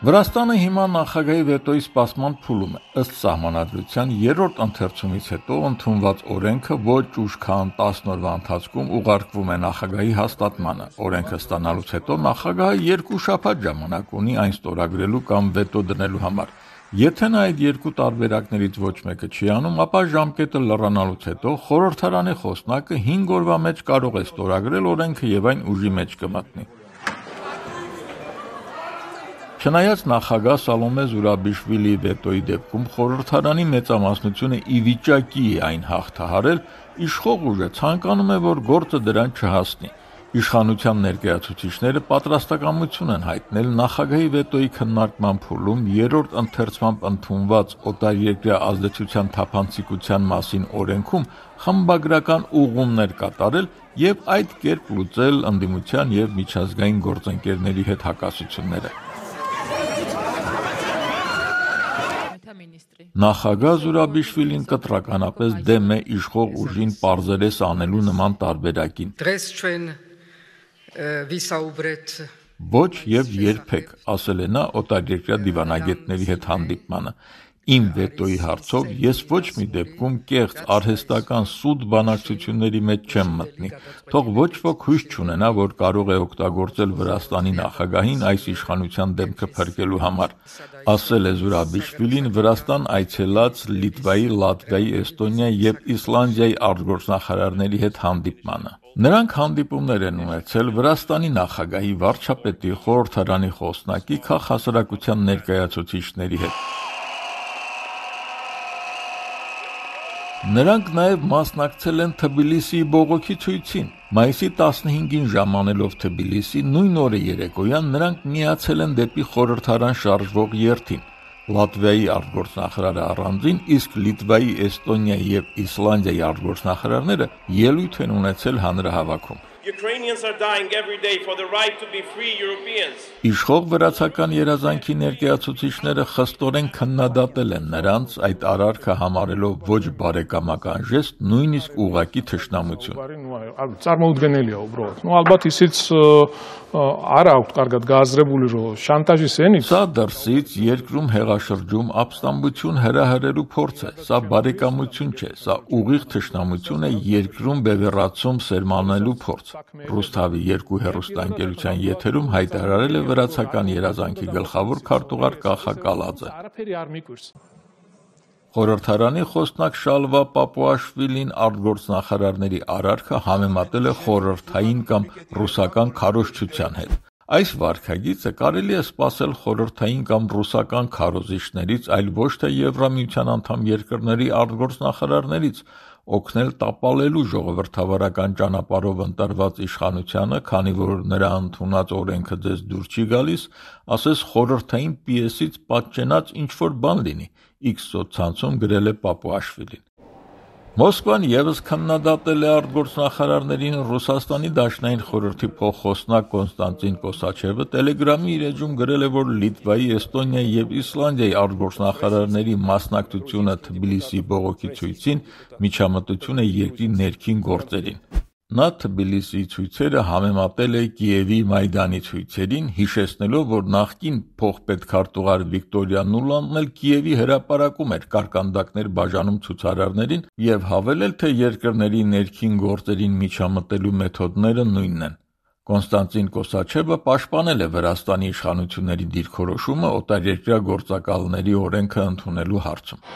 Վրաստանը հիմա նախագահի վետոյի սպասման փուլում է։ Ըստ սահմանադրության երրորդ ընթերցումից հետո ընդունված օրենքը ոչ ուշ քան 10 օրվա ընթացքում ուղարկվում է նախագահի հաստատմանը։ Օրենքը ստանալուց հետո նախագահը երկու շաբաթ ժամանակ ունի այն ստորագրելու կամ վետո դնելու համար։ Եթե նա այդ երկու տարբերակներից ոչ մեկը չի անում, ապա ժամկետը լռանալուց հետո խորհրդարանի խոսնակը 5 օրվա մեջ կարող է ստորագրել օրենքը եւ այն ուժի մեջ կմտնի։ Չնայած նախագահ Սալոմե Զուրաբիշվիլիի վետոյի դեպքում խորհրդարանի մեծամասնությունը ի վիճակի է այն հաղթահարել, իշխող ուժը ցանկանում է, որ գործը դրան չհասնի։ Իշխանության ներկայացուցիչները պատրաստակամություն են հայտնել նախագահի վետոյի քննարկման փուլում երրորդ ընթերցմամբ ընդունված օտարերկրյա ազդեցության թափանցիկության մասին օրենքում խմբագրական ուղղումներ կատարել եւ այդ կերպ լուծել ընդդիմության եւ միջազգային գործընկերների հետ հակասությունները։ Նախագահ Զուրաբիշվիլին կտրականապես դեմ է իշխող ուժին պարզերես անելու նման տարբերակին։ Ոչ եւ երբեք, ասել է նա օտարերկրյա դիվանագետների հետ հանդիպմանը։ Իմ վետոյի հարցով ես ոչ մի դեպքում կեղծ արհեստական սուտ բանակցությունների մեջ չեմ մտնի։ Թող ոչ ոք հույս չունենա, որ կարող է օգտագործել Վրաստանի նախագահին այս իշխանության դեմքը փրկելու համար, ասել է Զուրաբիշվիլին Վրաստան այցելած Լիտվայի, Լատվիայի, Էստոնիայի եւ Իսլանդիայի արտգործնախարարների հետ հանդիպմանը։ Նրանք հանդիպումներ են ունեցել Վրաստանի նախագահի, վարչապետի, խորհրդարանի խոսնակի, քաղաքասարակության ներկայացուցիչների հետ։ Նրանք նաև մասնակցել են Թբիլիսիի բողոքի ցույցին։ Մայիսի 15-ին ժամանելով Թբիլիսի, նույն օրը երեկոյան նրանք միացել են դեպի խորհրդարան շարժվող երթին։ Լատվիայի արտգործնախարարը առանձին, իսկ Լիտվայի, Էստոնիայի եւ Իսլանդիայի արտգործնախարարները ելույթ են ունեցել հանրահավաքում։ Ukrainians are dying every day for the right to be free Europeans. Իշխող վրացական երազանքի ներկայացուցիչները խստորեն քննադատել են նրանց այդ արարքը համարելով ոչ բարեկամական ժեստ, նույնիսկ ուղակի թշնամություն։ Ծառմոուտգնելի է ուբրոց։ Ну албат ისიც არა აქვს კარგად გააზრებული რომ შანტაჟის ენით սա դրսից երկրում հեղաշրջում ապստամբություն հրահրելու փորձ է սա բարեկամություն չէ սա ուղիղ թշնամություն է երկրում բևեռացում սերմանելու փորձ Ռուստավի երկու հերոստանգերության եթերում հայտարարել է վրացական երազանքի գլխավոր քարտուղար Կախա Կալաձը։ Խորհրդարանի խոսնակ Շալվա Պապուաշվիլին արտգործնախարարների արարքը համեմատել է խորհրդային կամ ռուսական քարոզչության հետ։ Այս վարկագիծը կարելի է սпасել խորհրդային կամ ռուսական քարոզիչներից, այլ ոչ թե Եվրամիության անդամ երկրների արտգործնախարարներից, օգնել տապալելու ժողովրդավարական ճանապարհով ընտրված իշխանությանը, քանի որ նրա ընդունած օրենքը ձեզ դուր չի գալիս, ասես խորհրդային պիեսից պատճենած ինչ որ բան լինի։ X սոցցանցում գրել է Պապուաշվիլին։ Մոսկվան եւս քննադատել է արտգործնախարարներին Ռուսաստանի Դաշնային խորհրդի փոխխոսնակ Կոնստանտին Կոսաչևը Telegram-ի իր էջում գրել է, որ Լիտվայի, Էստոնիայի եւ Իսլանդիայի արտգործնախարարների մասնակցությունը Թբիլիսի բողոքի ցույցին միջամտություն է երկրի ներքին գործերին։ Նա Թբիլիսիի ցույցերը համեմատել է Կիևի Մայդանի ցույցերին, հիշեցնելով, որ նախկին փոխպետքարտուղար Վիկտորիա Նուլանդն էլ Կիևի հրապարակում էր կարկանդակներ բաժանում ցուցարարներին եւ հավելել, թե երկրների ներքին գործերին միջամտելու մեթոդները նույնն են։ Կոնստանտին Կոսաչևը պաշտպանել է Վրաստանի իշխանությունների դիրքորոշումը օտարերկրյա գործակալների օրենքը ընդունելու հարցում։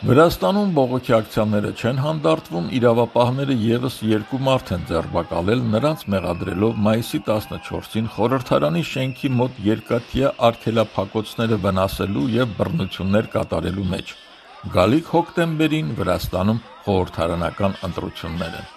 Վրաստանում բողոքի ակցիաները չեն հանդարտվում, իրավապահները եւս երկու մարդ են ձերբակալել, նրանց մեղադրելով մայիսի 14-ին խորհրդարանի շենքի մոտ երկաթյա արգելափակոցները վնասելու եւ բռնություններ կատարելու մեջ։ Գալիք հոկտեմբերին Վրաստանում խորհրդարանական ընտրություններ են։